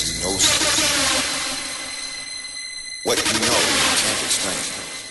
he knows. What you know, you can't explain.